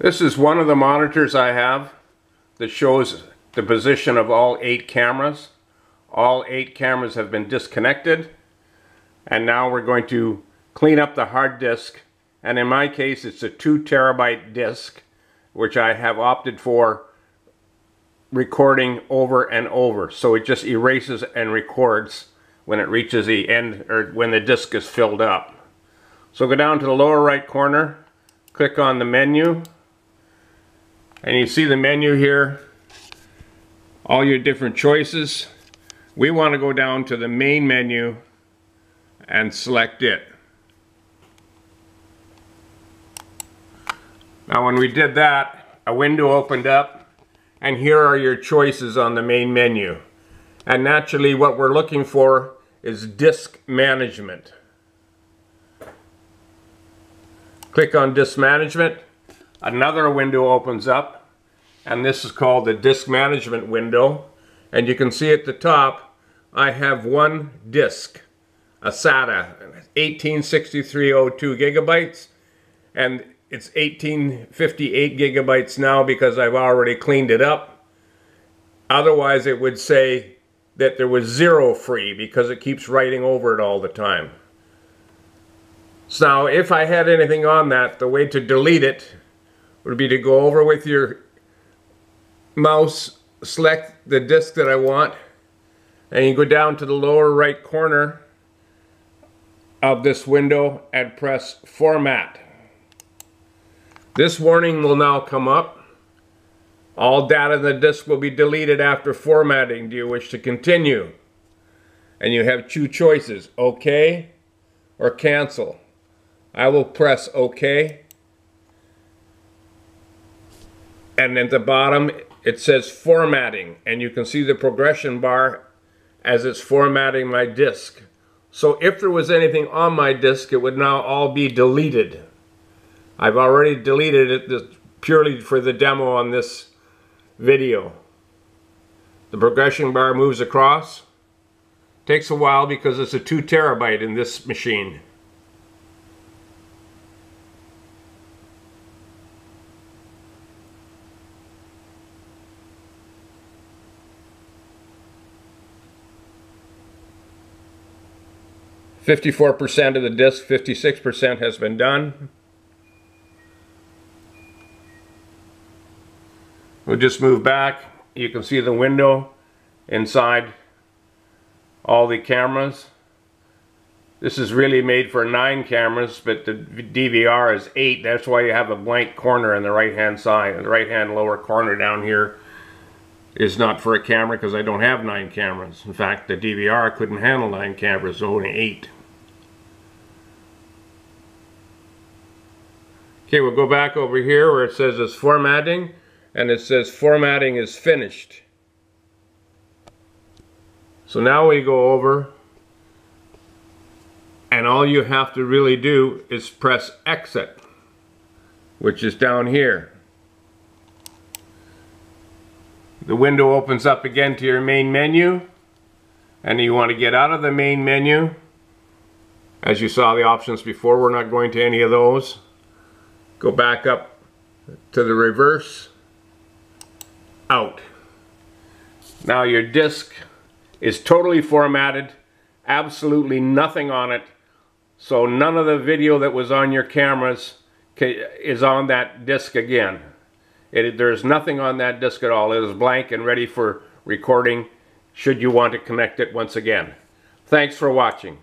This is one of the monitors I have that shows the position of all eight cameras. All eight cameras have been disconnected and now we're going to clean up the hard disk and in my case it's a two terabyte disk which I have opted for recording over and over so it just erases and records when it reaches the end or when the disk is filled up. So go down to the lower right corner click on the menu and you see the menu here, all your different choices. We want to go down to the main menu and select it. Now when we did that, a window opened up and here are your choices on the main menu. And naturally what we're looking for is disk management. Click on disk management another window opens up and this is called the disk management window. And you can see at the top I have one disk a SATA 186302 gigabytes. And it's 1858 gigabytes now because I've already cleaned it up. Otherwise it would say that there was zero free because it keeps writing over it all the time. So now if I had anything on that the way to delete it would be to go over with your mouse, select the disk that I want, and you go down to the lower right corner of this window and press Format. This warning will now come up. All data in the disk will be deleted after formatting. Do you wish to continue? And you have two choices, OK or cancel. I will press OK. And at the bottom it says formatting and you can see the progression bar as it's formatting my disk. So if there was anything on my disk it would now all be deleted. I've already deleted it purely for the demo on this video. The progression bar moves across. Takes a while because it's a 2 terabyte in this machine. 54% of the disc, 56% has been done. We'll just move back. You can see the window inside all the cameras. This is really made for nine cameras, but the DVR is eight. That's why you have a blank corner in the right hand side. The right hand lower corner down here is not for a camera because I don't have nine cameras. In fact, the DVR couldn't handle nine cameras, only eight. Okay, we'll go back over here where it says it's formatting, and it says formatting is finished. So now we go over, and all you have to really do is press exit, which is down here. The window opens up again to your main menu, and you want to get out of the main menu. As you saw the options before, we're not going to any of those go back up to the reverse, out. Now your disk is totally formatted, absolutely nothing on it, so none of the video that was on your cameras is on that disk again. It, there's nothing on that disk at all. It is blank and ready for recording should you want to connect it once again. Thanks for watching.